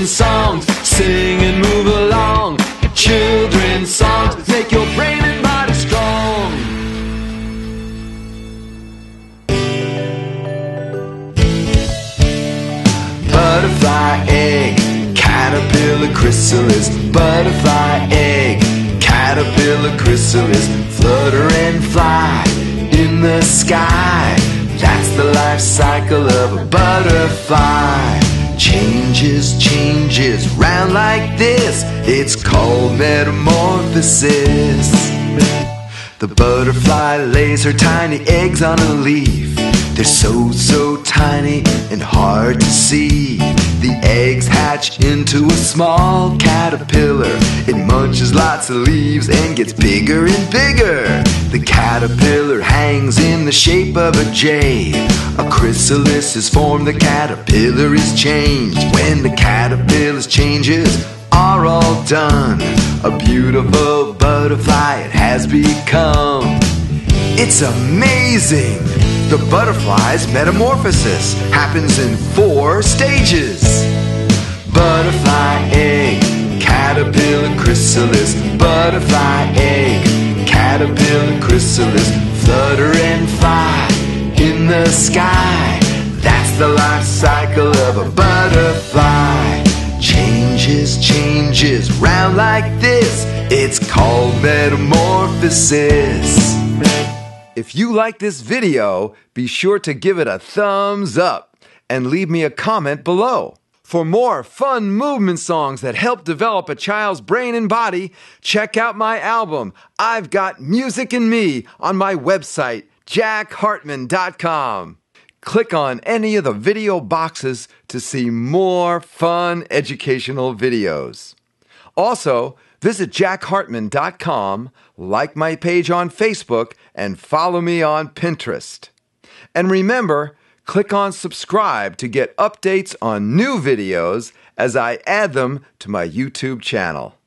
Children's songs, sing and move along. Children's songs make your brain and body strong. Butterfly egg, caterpillar chrysalis, butterfly egg, caterpillar chrysalis, flutter and fly in the sky. That's the life cycle of a butterfly. Changes, changes, round like this. It's called metamorphosis. The butterfly lays her tiny eggs on a leaf. They're so, so tiny and hard to see. The eggs hatch into a small caterpillar. It munches lots of leaves and gets bigger and bigger. The caterpillar hangs in the shape of a J. A chrysalis is formed, the caterpillar is changed. When the caterpillar's changes are all done, a beautiful butterfly it has become. It's amazing! The butterfly's metamorphosis happens in four stages Butterfly egg, caterpillar chrysalis, butterfly egg, caterpillar chrysalis, flutter and fly in the sky. That's the life cycle of a butterfly. Changes, changes, round like this. It's called metamorphosis. If you like this video, be sure to give it a thumbs up and leave me a comment below. For more fun movement songs that help develop a child's brain and body, check out my album, I've Got Music in Me, on my website, jackhartmann.com. Click on any of the video boxes to see more fun educational videos. Also, visit jackhartmann.com, like my page on Facebook, and follow me on Pinterest. And remember, click on subscribe to get updates on new videos as I add them to my YouTube channel.